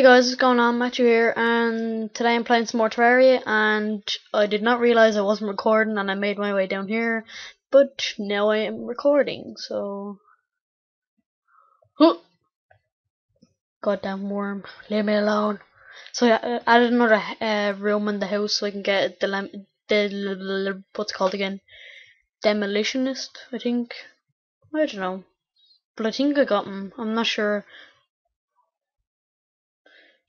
Hey guys, what's going on? Matthew here, and today I'm playing some more Terraria, and I did not realize I wasn't recording, and I made my way down here, but now I am recording, so... Goddamn worm, leave me alone. So I added another uh, room in the house so I can get the, the what's called again? Demolitionist, I think. I don't know. But I think I got him. I'm not sure.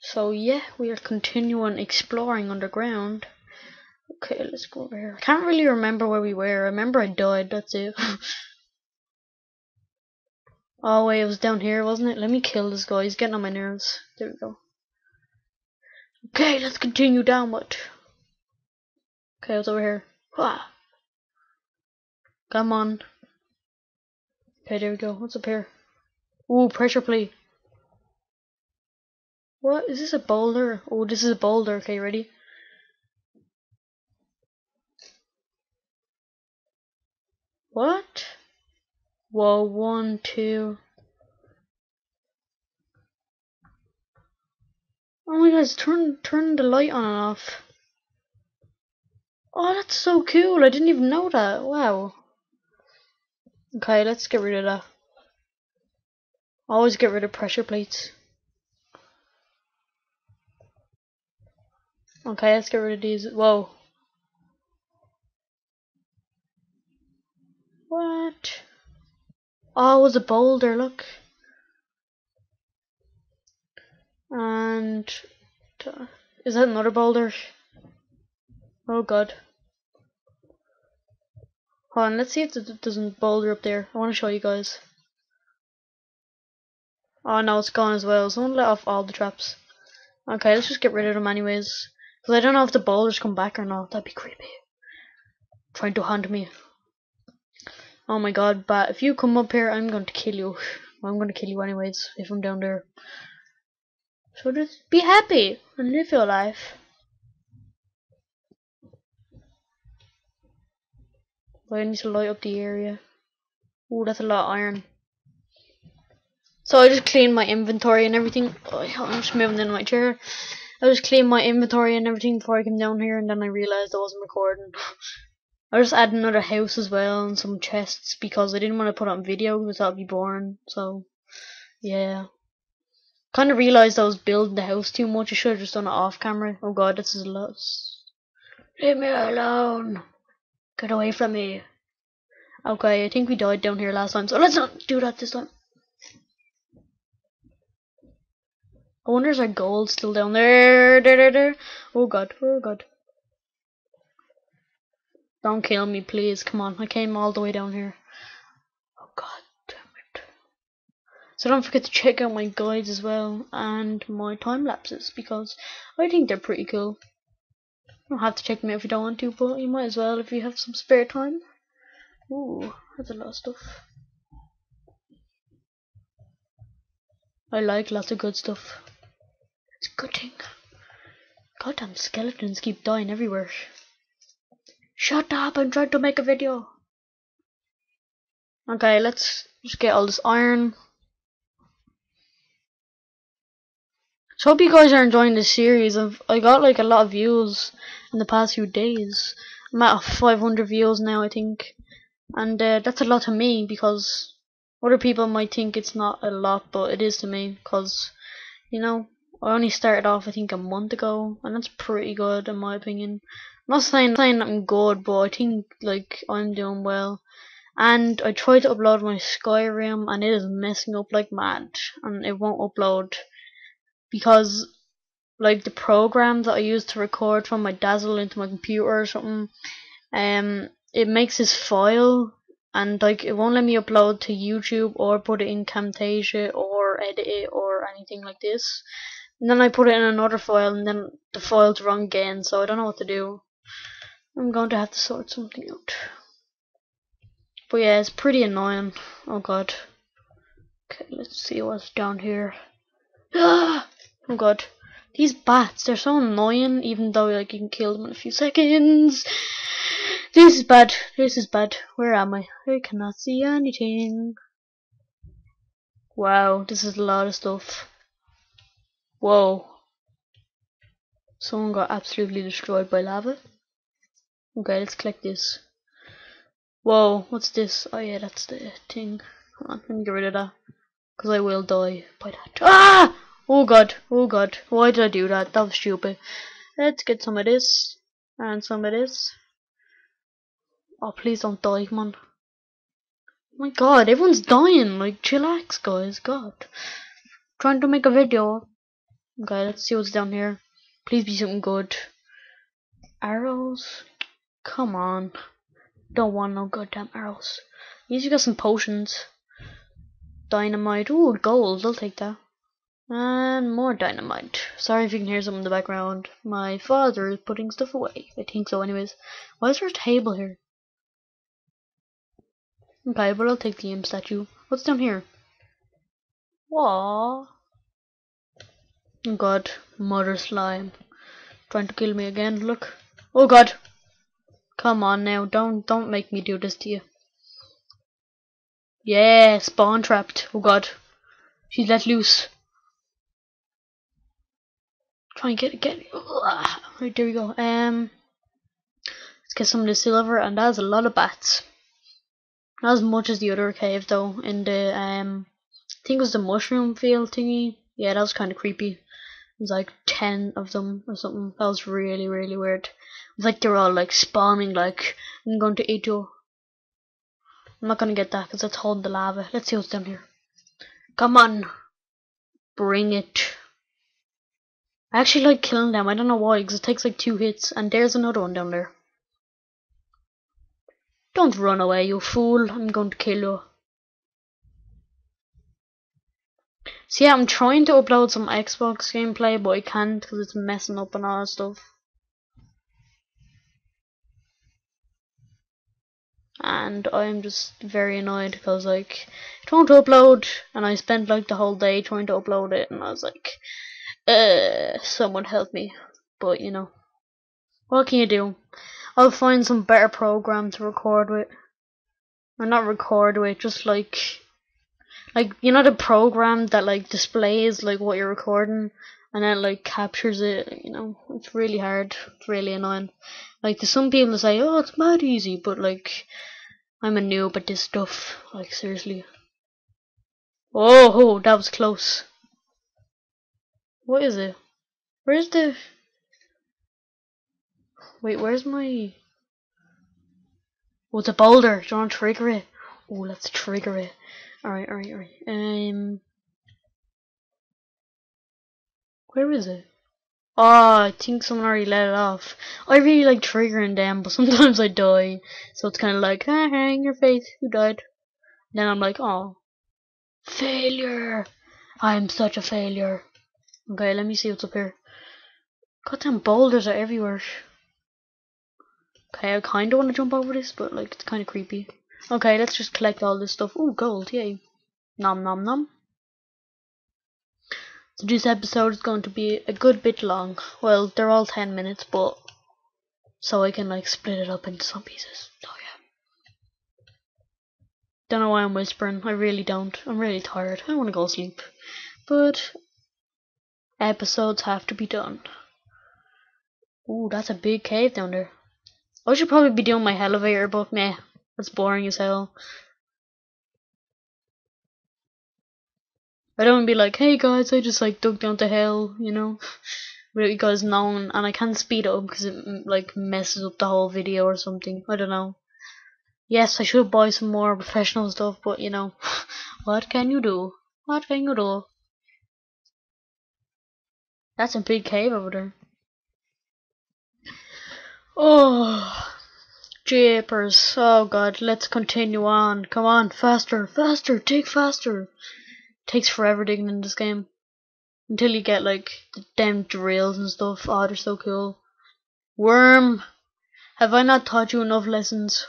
So yeah, we are continuing exploring underground. Okay, let's go over here. I can't really remember where we were. I remember I died, that's it. oh wait, it was down here, wasn't it? Let me kill this guy, he's getting on my nerves. There we go. Okay, let's continue downward. Okay, what's over here? Ah. Come on. Okay, there we go. What's up here? Ooh, pressure plate. What? Is this a boulder? Oh, this is a boulder. Okay, ready? What? Whoa, one, two. Oh my god, turn turn the light on and off. Oh, that's so cool. I didn't even know that. Wow. Okay, let's get rid of that. Always get rid of pressure plates. Okay, let's get rid of these. Whoa. What? Oh, it was a boulder, look. And... Uh, is that another boulder? Oh god. Hold on, let's see if it doesn't boulder up there. I want to show you guys. Oh no, it's gone as well. Someone let off all the traps. Okay, let's just get rid of them anyways. Because I don't know if the boulders come back or not. That'd be creepy. Trying to hunt me. Oh my god, but if you come up here, I'm going to kill you. I'm going to kill you anyways, if I'm down there. So just be happy and live your life. But I need to light up the area. Oh, that's a lot of iron. So I just cleaned my inventory and everything. Oh, I'm just moving in my chair. I just cleaned my inventory and everything before I came down here, and then I realized I wasn't recording. I just added another house as well and some chests because I didn't want to put on video because that'd be boring. So, yeah. Kind of realized I was building the house too much. I should have just done it off camera. Oh god, this is a lot. Leave me alone. Get away from me. Okay, I think we died down here last time, so let's not do that this time. I wonder is our gold still down there? There, there, there. Oh god, oh god. Don't kill me, please. Come on, I came all the way down here. Oh god damn it. So don't forget to check out my guides as well and my time lapses because I think they're pretty cool. You don't have to check them out if you don't want to, but you might as well if you have some spare time. Ooh, that's a lot of stuff. I like lots of good stuff. Good thing. Goddamn skeletons keep dying everywhere. Shut up, I'm trying to make a video. Okay, let's just get all this iron. So hope you guys are enjoying this series. I've I got like a lot of views in the past few days. I'm at 500 views now, I think, and uh, that's a lot to me because other people might think it's not a lot, but it is to me because you know I only started off I think a month ago, and that's pretty good in my opinion. I'm not saying, saying I'm good, but I think like I'm doing well. And I tried to upload my Skyrim, and it is messing up like mad, and it won't upload because like the program that I use to record from my Dazzle into my computer or something, um, it makes this file and like it won't let me upload to YouTube or put it in Camtasia or edit it or anything like this. And then I put it in another file and then the file's wrong again, so I don't know what to do. I'm going to have to sort something out. But yeah, it's pretty annoying. Oh god. Okay, let's see what's down here. Oh god. These bats, they're so annoying even though like you can kill them in a few seconds. This is bad. This is bad. Where am I? I cannot see anything. Wow, this is a lot of stuff. Whoa. Someone got absolutely destroyed by lava. Okay, let's collect this. Whoa, what's this? Oh yeah, that's the thing. Hold on, let me get rid of that. Because I will die by that. Ah! Oh god, oh god. Why did I do that? That was stupid. Let's get some of this. And some of this. Oh, please don't die, come on. Oh my god, everyone's dying. Like, chillax, guys. God. trying to make a video. Okay, let's see what's down here. Please be something good. Arrows? Come on. Don't want no goddamn arrows. At least you got some potions. Dynamite. Ooh, gold. I'll take that. And more dynamite. Sorry if you can hear some in the background. My father is putting stuff away. I think so anyways. Why is there a table here? Okay, but I'll take the imp statue. What's down here? Whoa. God, mother slime. Trying to kill me again, look. Oh god. Come on now, don't don't make me do this to you. Yeah, spawn trapped. Oh god. She's let loose. Try and get it, get right there we go. Um let's get some of the silver and that's a lot of bats. Not as much as the other cave though. In the um, I think it was the mushroom field thingy. Yeah, that was kind of creepy. Was like ten of them or something. That was really really weird. It was like they're all like spawning like I'm going to eat you. I'm not gonna get that because that's holding the lava. Let's see what's down here. Come on, bring it. I actually like killing them. I don't know why because it takes like two hits. And there's another one down there. Don't run away, you fool. I'm going to kill you. So yeah, I'm trying to upload some Xbox gameplay, but I can't because it's messing up and all that stuff. And I'm just very annoyed because like trying to upload and I spent like the whole day trying to upload it and I was like, uh, someone help me. But you know, what can you do? I'll find some better program to record with. Or not record with, just like like you know the program that like displays like what you're recording and then like captures it, you know, it's really hard. It's really annoying. Like there's some people that say, Oh, it's mad easy but like I'm a noob at this stuff. Like seriously. Oh, ho, that was close. What is it? Where's the Wait, where's my... Oh, it's a boulder. Do you want to trigger it? Oh, let's trigger it. Alright, alright, alright. Um... Where is it? Oh, I think someone already let it off. I really like triggering them, but sometimes I die. So it's kind of like, ah, hang your face, who died? then I'm like, oh, failure. I'm such a failure. Okay, let me see what's up here. Goddamn boulders are everywhere. Okay, I kind of want to jump over this, but like it's kind of creepy. Okay, let's just collect all this stuff. Oh, gold, yay. Nom nom nom. So this episode is going to be a good bit long. Well, they're all 10 minutes, but so I can like split it up into some pieces. Oh yeah. Don't know why I'm whispering. I really don't. I'm really tired. I want to go sleep. But episodes have to be done. Ooh, that's a big cave down there. I should probably be doing my elevator, but meh, that's boring as hell. I don't be like, hey guys, I just like dug down to hell, you know, without you guys knowing, and I can't speed it up because it mm, like messes up the whole video or something. I don't know. Yes, I should buy some more professional stuff, but you know, what can you do? What can you do? That's a big cave over there. Oh, jeepers. Oh god, let's continue on. Come on, faster, faster, dig faster. Takes forever digging in this game. Until you get like the damn drills and stuff. Oh, they're so cool. Worm, have I not taught you enough lessons?